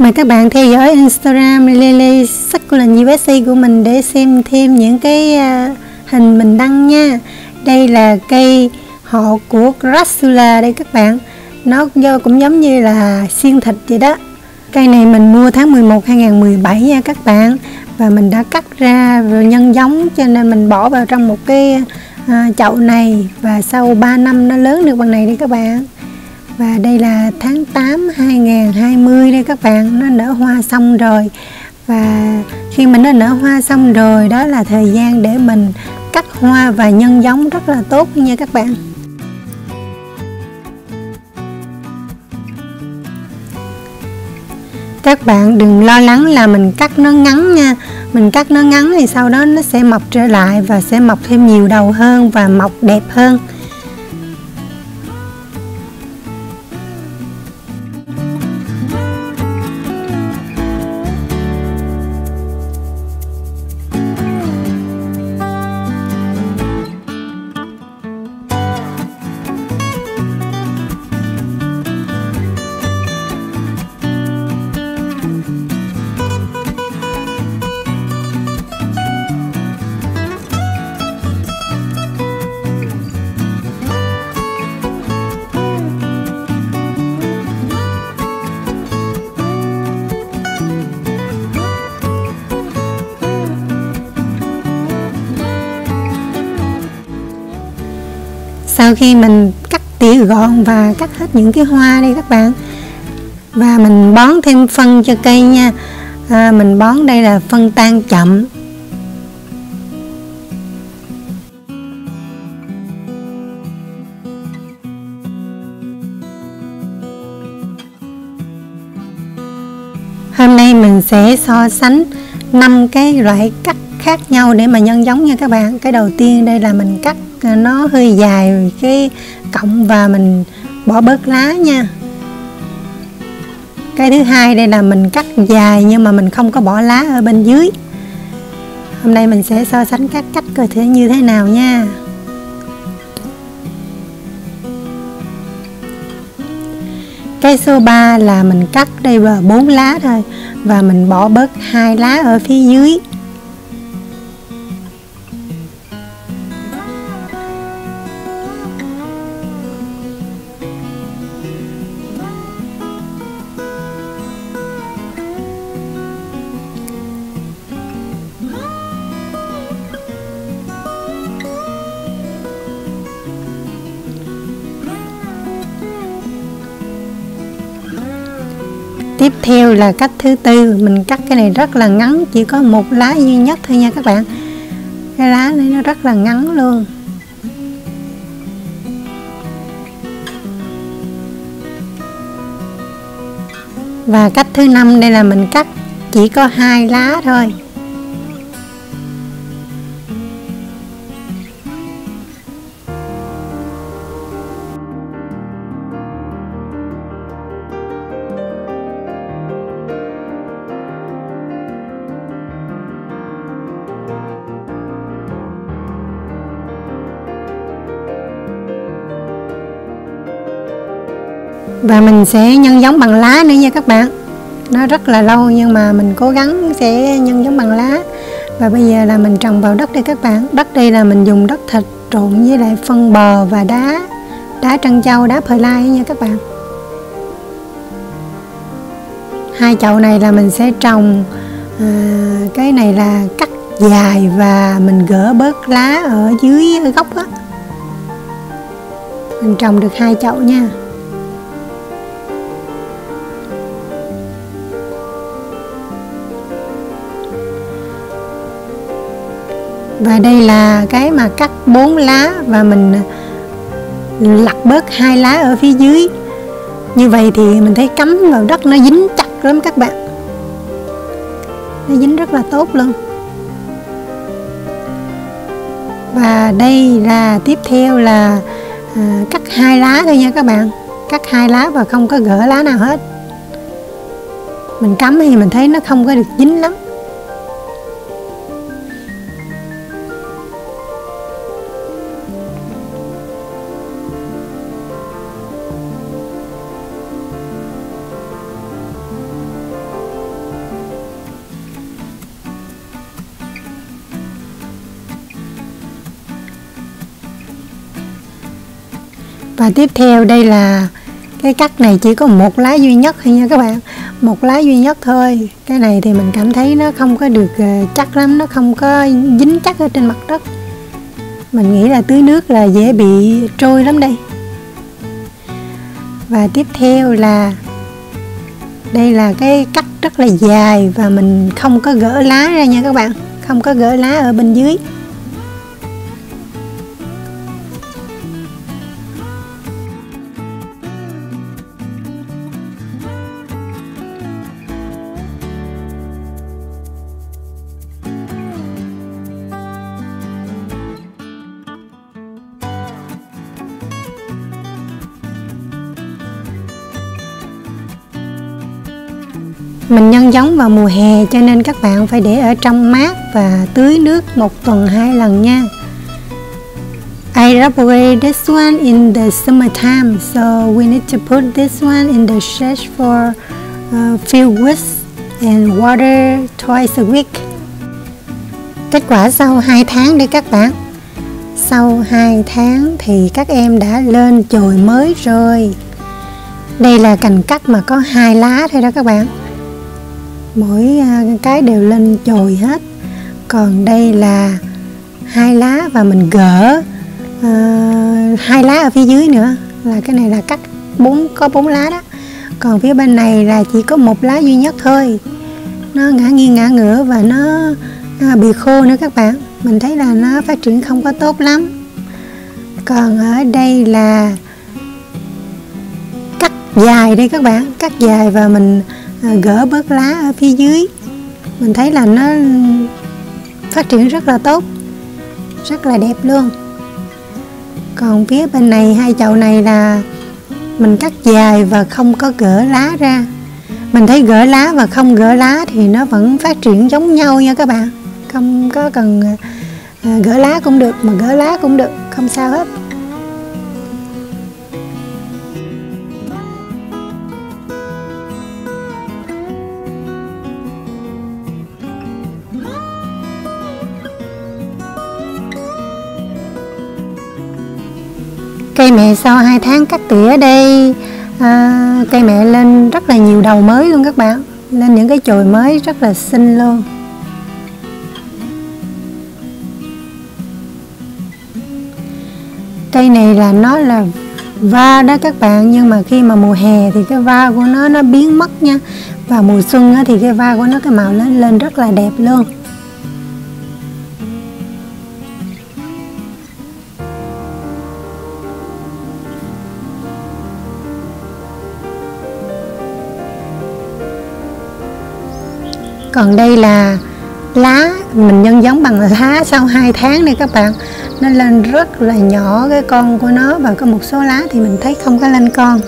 Mời các bạn theo dõi Instagram Lily Succulent USA của mình để xem thêm những cái à, hình mình đăng nha. Đây là cây họ của Crassula đây các bạn. Nó do cũng giống như là xiên thịt vậy đó. Cây này mình mua tháng 11 2017 nha các bạn và mình đã cắt ra rồi nhân giống cho nên mình bỏ vào trong một cái à, chậu này và sau 3 năm nó lớn được bằng này đi các bạn và đây là tháng 8 2020 đây các bạn. Nó nở hoa xong rồi. Và khi mình nó nở hoa xong rồi, đó là thời gian để mình cắt hoa và nhân giống rất là tốt nha các bạn. Các bạn đừng lo lắng là mình cắt nó ngắn nha. Mình cắt nó ngắn thì sau đó nó sẽ mọc trở lại và sẽ mọc thêm nhiều đầu hơn và mọc đẹp hơn. Sau khi mình cắt tỉa gọn và cắt hết những cái hoa đây các bạn. Và mình bón thêm phân cho cây nha. À, mình bón đây là phân tan chậm. Hôm nay mình sẽ so sánh 5 cái loại cắt khác nhau để mà nhân giống nha các bạn. Cái đầu tiên đây là mình cắt à, nó hơi dài cái cọng và mình bỏ bớt lá nha. Cái thứ hai đây là mình cắt dài nhưng mà mình không có bỏ lá ở bên dưới. Hôm nay mình sẽ so sánh các cách cơ thể như thế nào nha. Cái số 3 là mình cắt đây là bốn lá thôi và mình bỏ bớt hai lá ở phía dưới. Tiếp theo là cách thứ tư. Mình cắt cái này rất là ngắn, chỉ có một lá duy nhất thôi nha các bạn. Cái lá này nó rất là ngắn luôn. Và cách thứ năm, đây là mình cắt chỉ có hai lá thôi. Và mình sẽ nhân giống bằng lá nữa nha các bạn. Nó rất là lâu nhưng mà mình cố gắng sẽ nhân giống bằng lá. Và bây giờ là mình trồng vào đất đây các bạn. Đất đây là mình dùng đất thịt trộn với lại phân bò và đá. Đá trân châu đá phơi lai nha các bạn. Hai chậu này là mình sẽ trồng à, cái này là cắt dài và mình gỡ bớt lá ở dưới gốc á. Mình trồng được hai chậu nha. Và đây là cái mà cắt bốn lá và mình lặt bớt hai lá ở phía dưới. Như vậy thì mình thấy cắm vào đất nó dính chặt lắm các bạn. Nó dính rất là tốt luôn. Và đây là tiếp theo là à, cắt hai lá thôi nha các bạn. Cắt hai lá và không có gỡ lá nào hết. Mình cắm thì mình thấy nó không có được dính lắm. Và tiếp theo, đây là cái cắt này chỉ có một lá duy nhất thôi nha các bạn. Một lá duy nhất thôi. Cái này thì mình cảm thấy nó không có được ờ, chắc lắm. Nó không có dính chắc ở trên mặt đất. Mình nghĩ là tưới nước là dễ bị trôi lắm đây. Và tiếp theo là, đây là cái cắt rất là dài và mình không có gỡ lá ra nha các bạn. Không có gỡ lá ở bên dưới. Mình nhân giống vào mùa hè cho nên các bạn phải để ở trong mát và tưới nước một tuần hai lần nha. I evaporate this one in the summertime, so we need to put this one in the shed for a few weeks and water twice a week. Kết quả sau 2 tháng đi các bạn. Sau 2 tháng thì các em đã lên chồi mới rồi. Đây là cành cắt mà có hai lá thôi đó các bạn mỗi à, cái đều lên chồi hết. Còn đây là hai lá và mình gỡ uh, hai lá ở phía dưới nữa. Là cái này là cắt bốn có bốn lá đó. Còn phía bên này là chỉ có một lá duy nhất thôi. Nó ngã nghiêng ngã ngửa và nó à, bị khô nữa các bạn. Mình thấy là nó phát triển không có tốt lắm. Còn ở đây là dài đây các bạn, cắt dài và mình à, gỡ bớt lá ở phía dưới. Mình thấy là nó phát triển rất là tốt, rất là đẹp luôn. Còn phía bên này, hai chậu này là mình cắt dài và không có gỡ lá ra. Mình thấy gỡ lá và không gỡ lá thì nó vẫn phát triển giống nhau nha các bạn. Không có cần à, gỡ lá cũng được, mà gỡ lá cũng được, không sao hết. Cây mẹ sau 2 tháng cắt tỉa đây à, cây mẹ lên rất là nhiều đầu mới luôn các bạn. Lên những cái chồi mới rất là xinh luôn. Cây này là nó là va đó các bạn nhưng mà khi mà mùa hè thì cái va của nó nó biến mất nha. Và mùa xuân thì cái va của nó cái màu lên lên rất là đẹp luôn. Còn đây là lá, mình nhân giống bằng lá sau 2 tháng này các bạn. Nó lên rất là nhỏ cái con của nó và có một số lá thì mình thấy không có lên con.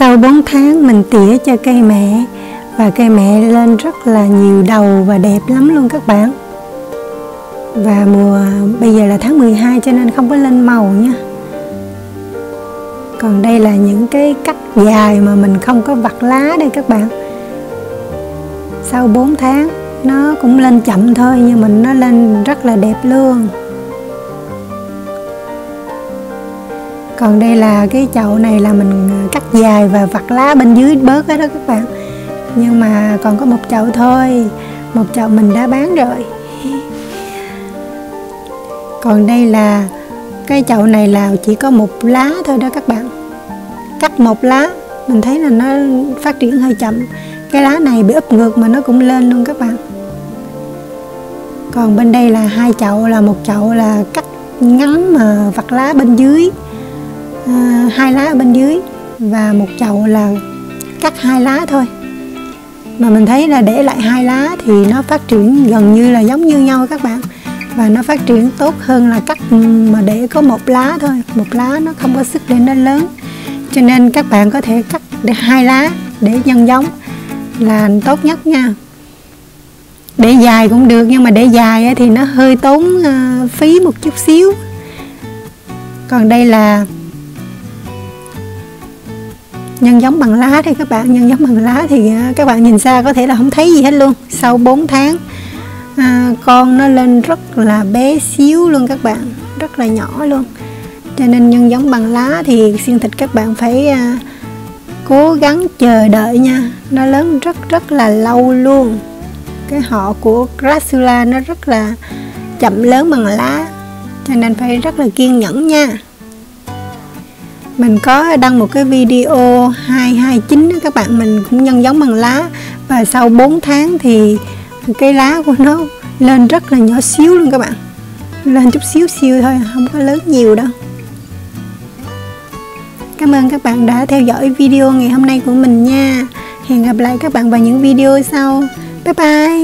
Sau 4 tháng mình tỉa cho cây mẹ, và cây mẹ lên rất là nhiều đầu và đẹp lắm luôn các bạn. Và mùa, bây giờ là tháng 12 cho nên không có lên màu nha. Còn đây là những cái cắt dài mà mình không có vặt lá đây các bạn. Sau 4 tháng nó cũng lên chậm thôi, nhưng mình nó lên rất là đẹp luôn. Còn đây là cái chậu này là mình cắt dài và vặt lá bên dưới bớt đó, đó các bạn. Nhưng mà còn có một chậu thôi. Một chậu mình đã bán rồi. Còn đây là cái chậu này là chỉ có một lá thôi đó các bạn. Cắt một lá mình thấy là nó phát triển hơi chậm. Cái lá này bị úp ngược mà nó cũng lên luôn các bạn. Còn bên đây là hai chậu là một chậu là cắt ngắn mà vặt lá bên dưới. Ờ, hai lá ở bên dưới và một chậu là cắt hai lá thôi. Mà mình thấy là để lại hai lá thì nó phát triển gần như là giống như nhau các bạn. Và nó phát triển tốt hơn là cắt ừ, mà để có một lá thôi. Một lá nó không có sức để nó lớn. Cho nên các bạn có thể cắt để hai lá để nhân giống là tốt nhất nha. Để dài cũng được, nhưng mà để dài thì nó hơi tốn ờ, phí một chút xíu. Còn đây là nhân giống bằng lá thì các bạn nhân giống bằng lá thì à, các bạn nhìn xa có thể là không thấy gì hết luôn. Sau 4 tháng à, con nó lên rất là bé xíu luôn các bạn rất là nhỏ luôn. Cho nên nhân giống bằng lá thì xiên thịt các bạn phải à, cố gắng chờ đợi nha. Nó lớn rất rất là lâu luôn. Cái họ của Grassula nó rất là chậm lớn bằng lá cho nên phải rất là kiên nhẫn nha mình có đăng một cái video 229 đó các bạn. Mình cũng nhân giống bằng lá. Và sau 4 tháng thì cái lá của nó lên rất là nhỏ xíu luôn các bạn. Lên chút xíu xíu thôi, không có lớn nhiều đâu. Cảm ơn các bạn đã theo dõi video ngày hôm nay của mình nha. Hẹn gặp lại các bạn vào những video sau. Bye bye.